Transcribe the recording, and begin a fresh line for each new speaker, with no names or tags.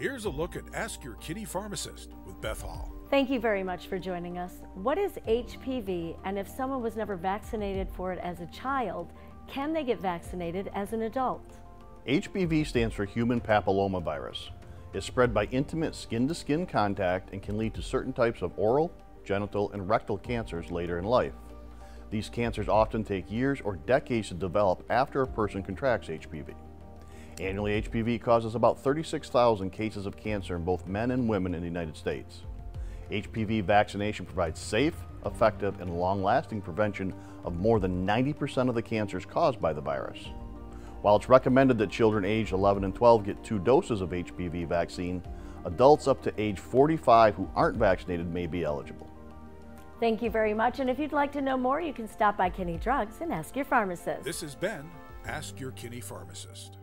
Here's a look at Ask Your Kinney Pharmacist with Beth Hall.
Thank you very much for joining us. What is HPV, and if someone was never vaccinated for it as a child, can they get vaccinated as an adult?
HPV stands for human papillomavirus. It's spread by intimate skin to skin contact and can lead to certain types of oral, genital, and rectal cancers later in life. These cancers often take years or decades to develop after a person contracts HPV. Annually, HPV causes about 36,000 cases of cancer in both men and women in the United States. HPV vaccination provides safe, effective, and long-lasting prevention of more than 90% of the cancers caused by the virus. While it's recommended that children aged 11 and 12 get two doses of HPV vaccine, adults up to age 45 who aren't vaccinated may be eligible.
Thank you very much. And if you'd like to know more, you can stop by Kinney Drugs and ask your pharmacist.
This has been Ask Your Kinney Pharmacist.